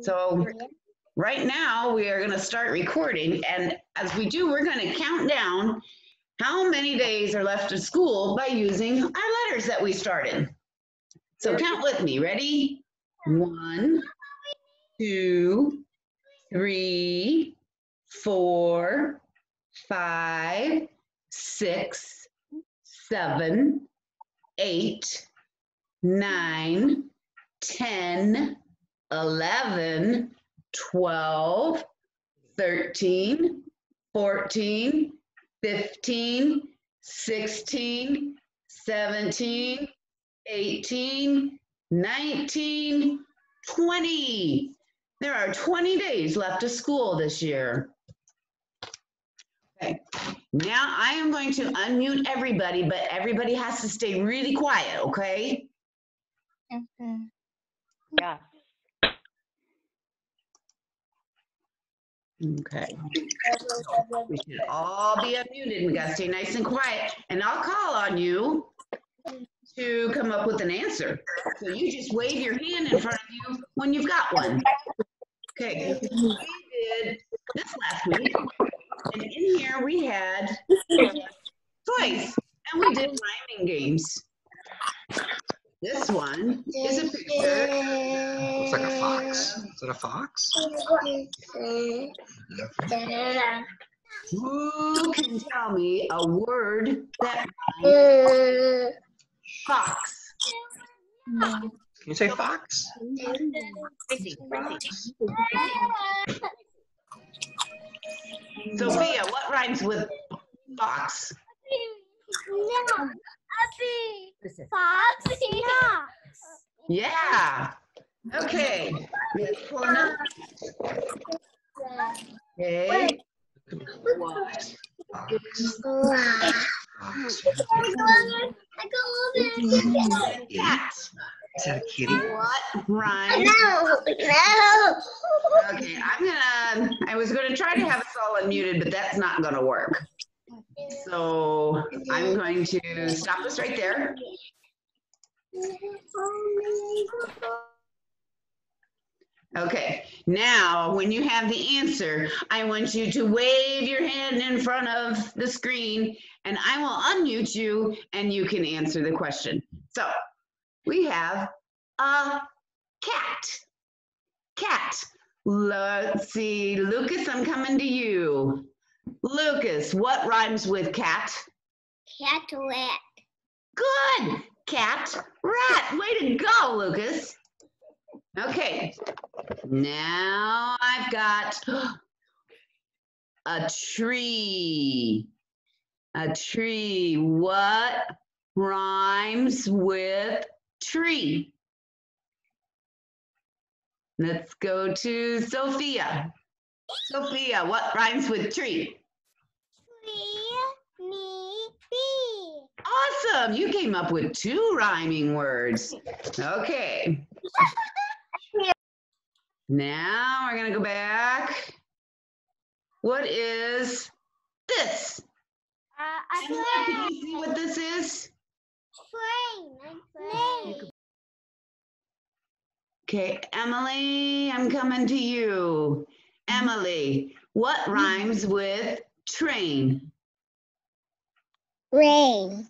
So right now, we are going to start recording. And as we do, we're going to count down how many days are left of school by using our letters that we started. So count with me. Ready? One, two, three, four, five, six, seven, eight, nine, ten. 10, 11, 12, 13, 14, 15, 16, 17, 18, 19, 20. There are 20 days left of school this year. Okay, now I am going to unmute everybody, but everybody has to stay really quiet, okay? Yeah. Okay. We should all be unmuted. We gotta stay nice and quiet. And I'll call on you to come up with an answer. So you just wave your hand in front of you when you've got one. Okay, we did this last week. And in here we had toys and we did rhyming games. This one is a picture. Looks like a fox. Is it a fox? Who can tell me a word that rhymes fox? Can you say fox? Sophia, what rhymes with fox? Yeah. Okay. Let's pull it up. Okay. What? Fox. Cat. Is that a kitty? What rhymes? Okay, I'm gonna, I was gonna try to have us all unmuted, but that's not gonna work. Stop this right there. Okay, now when you have the answer, I want you to wave your hand in front of the screen and I will unmute you and you can answer the question. So we have a cat. Cat. Let's see, Lucas, I'm coming to you. Lucas, what rhymes with cat? Cat rat. Good. Cat, rat. Way to go, Lucas. Okay. Now I've got a tree. A tree. What rhymes with tree? Let's go to Sophia. Sophia, what rhymes with tree? Tree, me. Awesome. You came up with two rhyming words. Okay. Now we're going to go back. What is this? Uh, a Emily, Can you see what this is? train. Train. Okay, Emily, I'm coming to you. Emily, what rhymes with train? Rain.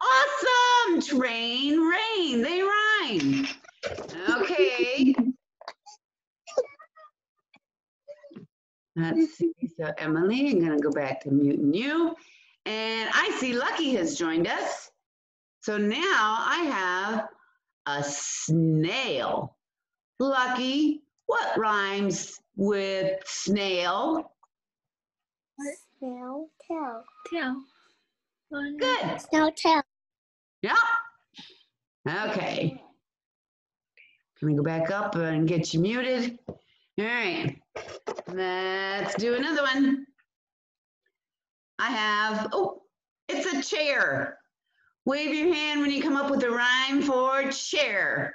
Awesome! Train, rain, they rhyme. Okay. Let's see. So Emily, I'm gonna go back to muting you. And I see Lucky has joined us. So now I have a snail. Lucky, what rhymes with snail? Snail tail. Tail. Good. Snail tail. Yeah. Okay. Can we go back up and get you muted? All right. Let's do another one. I have, oh, it's a chair. Wave your hand when you come up with a rhyme for chair.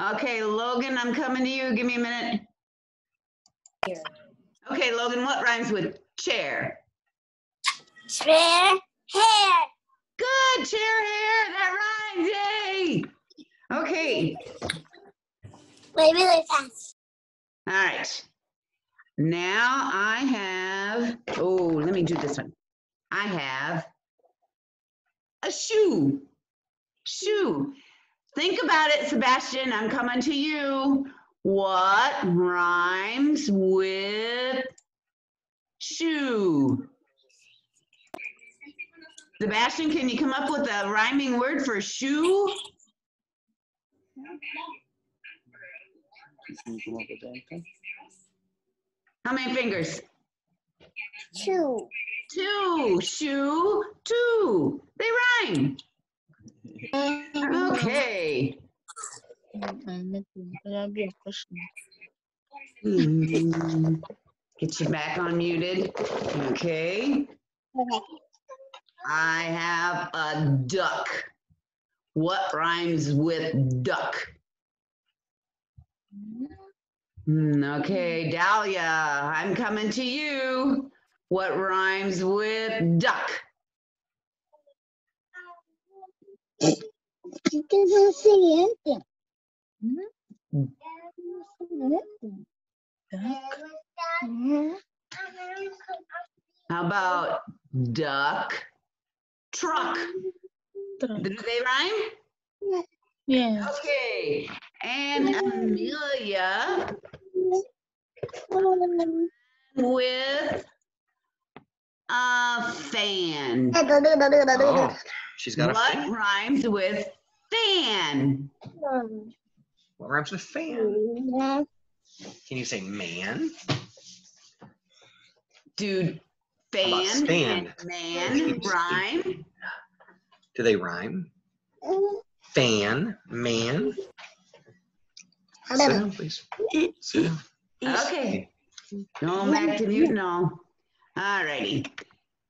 Okay, Logan, I'm coming to you. Give me a minute. Here. Okay, Logan, what rhymes with chair? Chair. Hair. Good, chair hair. That rhymes. Yay. Okay. Wait really fast. All right. Now I have, oh, let me do this one. I have a shoe. Shoe. Think about it, Sebastian. I'm coming to you. What rhymes with shoe? Sebastian, can you come up with a rhyming word for shoe? Can you come up with anything? How many fingers? Two. Two. Shoe, two. They rhyme. Okay. Get you back unmuted. Okay. I have a duck. What rhymes with duck? Hmm, okay, Dahlia, I'm coming to you. What rhymes with duck? Anything. How about duck, truck? Do they rhyme? Yeah. Okay, and Amelia with a fan. Oh, she's got a What fan. rhymes with fan? What rhymes with fan? Mm-hmm. Can you say man? Do How about fan stand? and man rhyme? Do they rhyme? Fan, man. Sit down, please. Sit down. Okay, going back to mute now. All righty.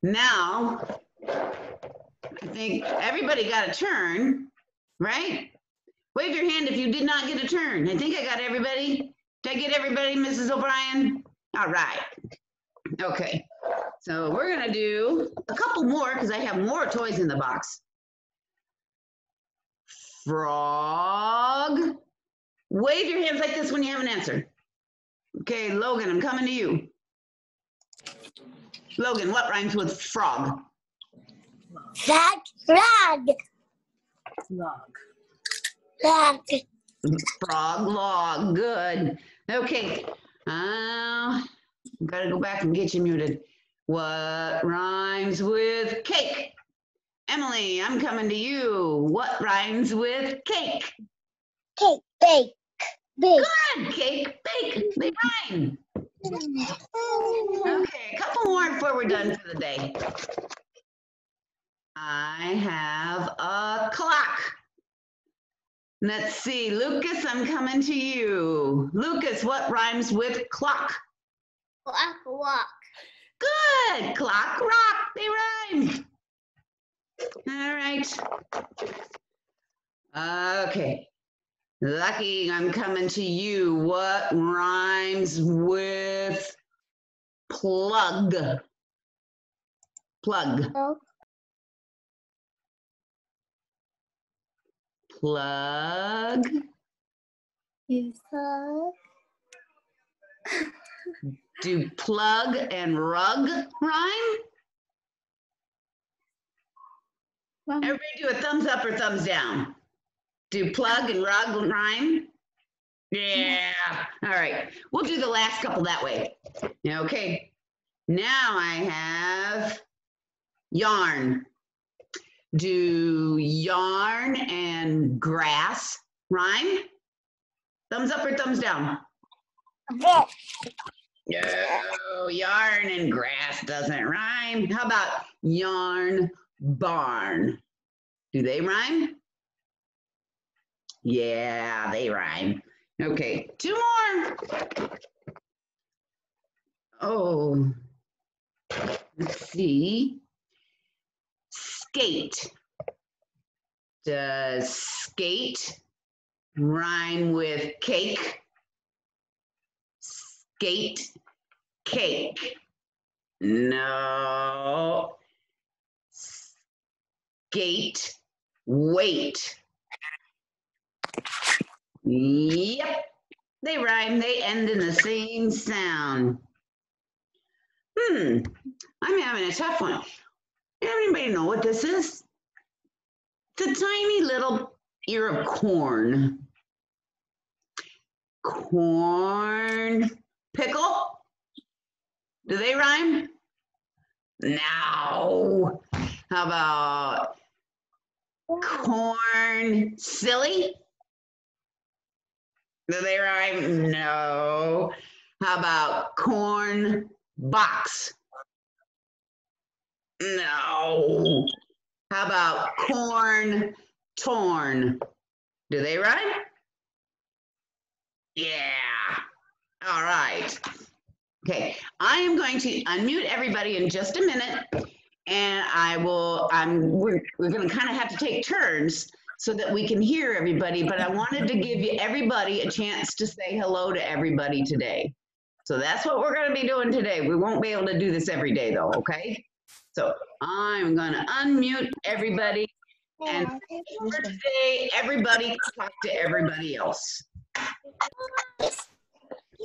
Now, I think everybody got a turn, right? Wave your hand if you did not get a turn. I think I got everybody. Did I get everybody, Mrs. O'Brien? All right. Okay, so we're gonna do a couple more because I have more toys in the box. Frog. Wave your hands like this when you have an answer. Okay, Logan, I'm coming to you. Logan, what rhymes with frog? That frog. Frog. Frog log, good. Okay, uh, gotta go back and get you muted. What rhymes with cake? Emily, I'm coming to you. What rhymes with cake? Cake. Bake. Bake. Good, cake, bake, they rhyme. Mm-hmm. Okay, a couple more before we're done for the day. I have a clock. Let's see, Lucas, I'm coming to you. Lucas, what rhymes with clock? Walk. Walk. Good, clock, rock, they rhyme. All right. Okay. Lucky, I'm coming to you. What rhymes with plug? Plug. Oh. Plug. Frog. Do plug and rug rhyme? Everybody do a thumbs up or thumbs down. Do plug and rug rhyme? Yeah. All right. We'll do the last couple that way. Okay. Now I have yarn. Do yarn and grass rhyme? Thumbs up or thumbs down? No, yarn and grass doesn't rhyme. How about yarn barn? Do they rhyme? Yeah, they rhyme. Okay, two more. Oh, let's see. Skate. Does skate rhyme with cake? Skate, cake. No. Skate, wait. Yep. They rhyme, they end in the same sound. Hmm, I'm having a tough one. Anybody know what this is? It's a tiny little ear of corn. Corn pickle? Do they rhyme? No. How about corn silly? Do they rhyme? No. How about corn box? No. How about corn torn? Do they rhyme? Yeah. All right. Okay, I am going to unmute everybody in just a minute. And I will, I'm, we're, we're gonna kind of have to take turns so that we can hear everybody, but I wanted to give you, everybody a chance to say hello to everybody today. So that's what we're gonna be doing today. We won't be able to do this every day though, okay? So I'm gonna unmute everybody. And for today, everybody talk to everybody else.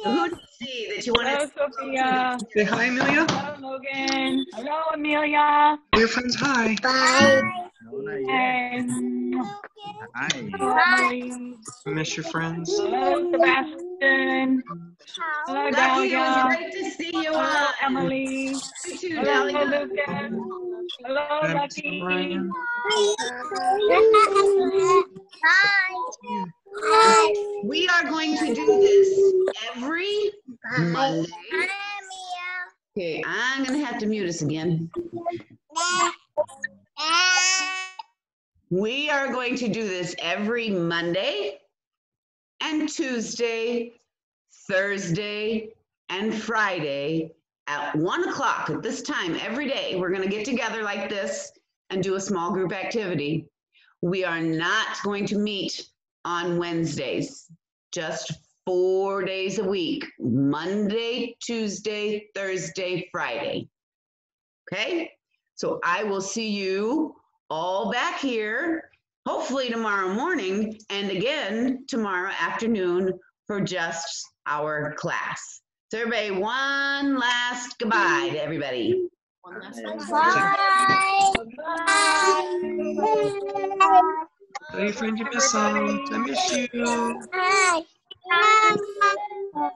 So Who do you see that you want Hello, oh, to? Sophia. Say hi, Amelia. Hello, Logan. Hello, Amelia. Your friends, hi. Bye. And Hi. hello, Emily. Miss your friends. Hello, Sebastian. Hello, Lucky, it was great to see you Hello. Emily. You too, Hello, Dahlia. Lucas. Hello, Hi, Lucky. Brian. Bye. We are going to do this every Monday. Okay, I'm gonna have to mute us again. We are going to do this every Monday and Tuesday, Thursday, and Friday at one o'clock at this time every day. We're gonna get together like this and do a small group activity. We are not going to meet on Wednesdays, just four days a week, Monday, Tuesday, Thursday, Friday. Okay? So I will see you all back here, hopefully tomorrow morning, and again tomorrow afternoon for just our class. So everybody, one last goodbye to everybody. Bye. Tell your friend you miss them. I miss you. Bye. Bye.